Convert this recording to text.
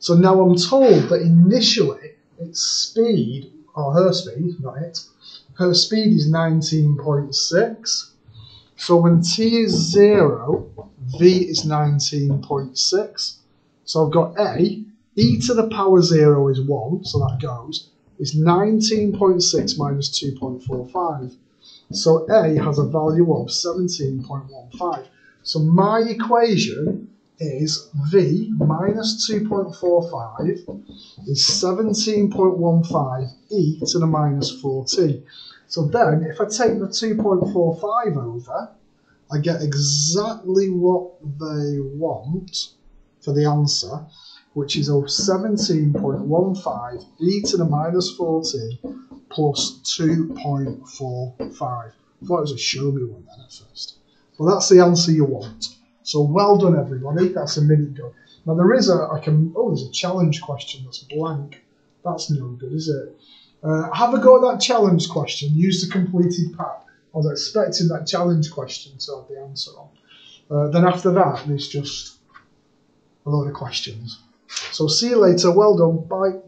So now I'm told that initially its speed, or her speed, not it, her speed is 19.6. So when t is 0, v is 19.6. So I've got a, e to the power 0 is 1, so that goes, is 19.6 minus 2.45. So a has a value of 17.15. So my equation is v minus 2.45 is 17.15 e to the minus 4t. So then, if I take the 2.45 over, I get exactly what they want for the answer, which is of 17.15 e to the minus 4t plus 2.45. I thought it was a show me one then at first. Well, that's the answer you want. So well done, everybody. That's a minute done. Now there is a, I can, oh, there's a challenge question that's blank. That's no good, is it? Uh, have a go at that challenge question. Use the completed pack. I was expecting that challenge question to have the answer on. Uh, then after that, there's just a load of questions. So see you later. Well done. Bye.